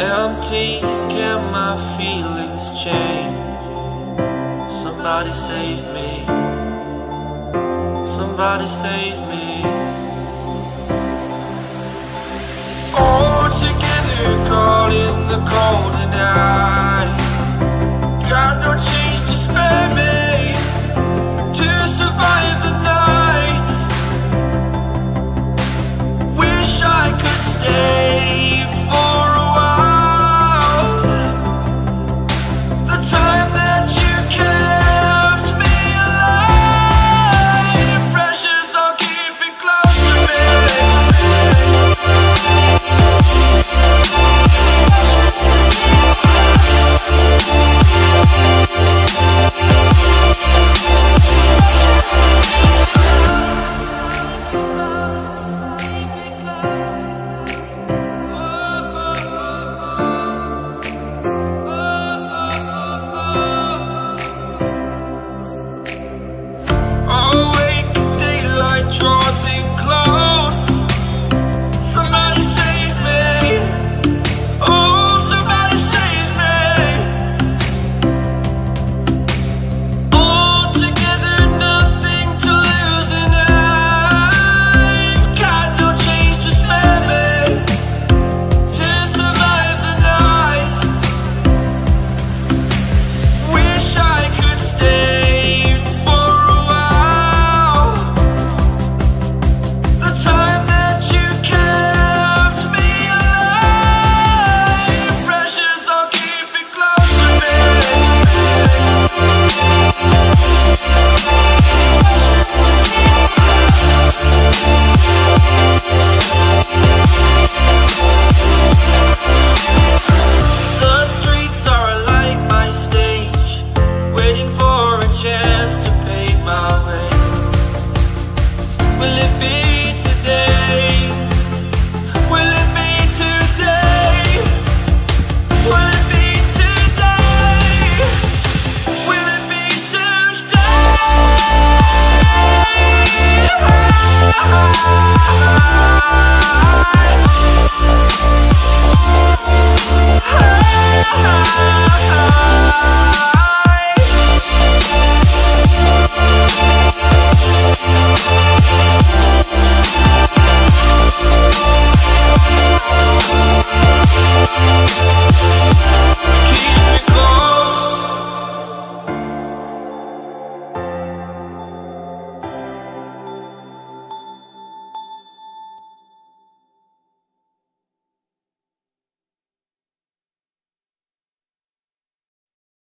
empty, can my feelings change? Somebody save me. Somebody save me. All together, caught in the cold and I